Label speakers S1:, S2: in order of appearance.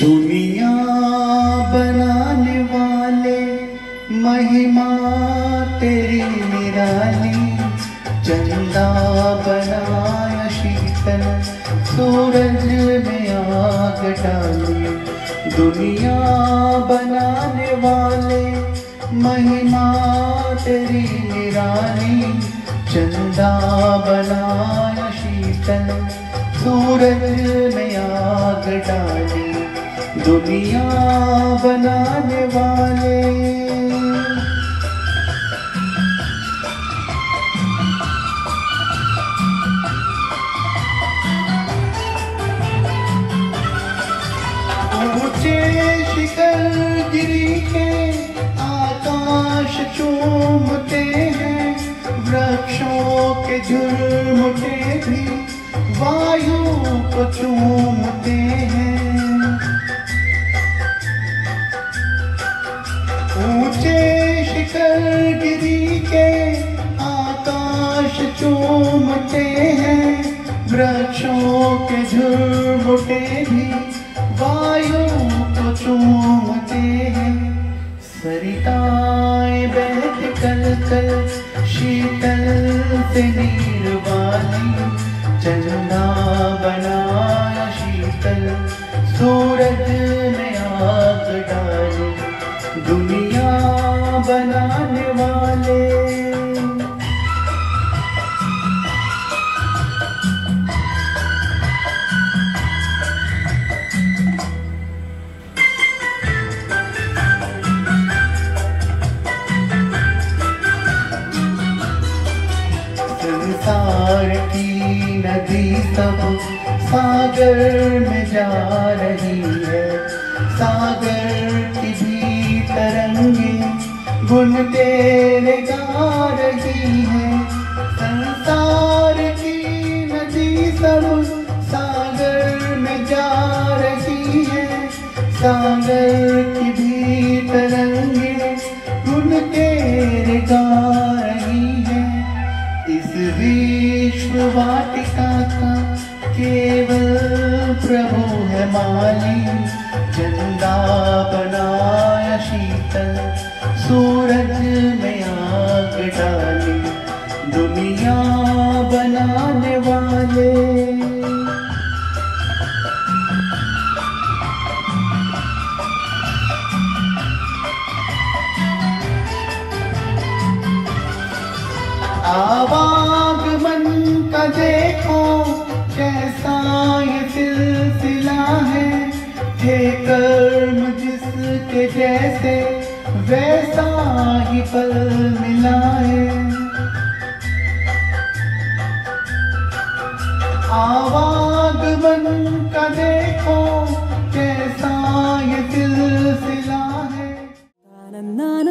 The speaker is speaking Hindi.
S1: दुनिया बनाने वाले महिमा तेरी निराली चंदा बनाया शीतल सूरज में आग डाली। दुनिया बनाने वाले, महिमा तेरी निरानी चंदा बनाया शीतल, सूरज में आग डाली। दुनिया बनाने वाले। के भी, वायु को चूमते हैं। ऊँचे शिखर गिरी के आकाश चूमते हैं। वृक्षों के झुरमुटे भी, वायु को चूमते हैं। बहत कल शीतल से नीर वाली चंदा बनाया शीतल सूरज में आग डाली दुनिया बनाने वाले नदी सब सागर में जा रही है। सागर की भी तरंगे गुन तेरे गा रही है। संसार की नदी सब सागर में जा रही है। सागर की भी तरंगे गुन तेरे गा इस विश्व वाटिका का केवल प्रभु है माली चंदा बनाया शीतल, सूरज में आग डाली। दुनिया बनाने वाले आवागमन का देखो, कैसा ये सिलसिला है। हे कर्म जिसके जैसे, वैसा ही पल मिला है। आवागमन का देखो, कैसा ये सिलसिला है। ना ना ना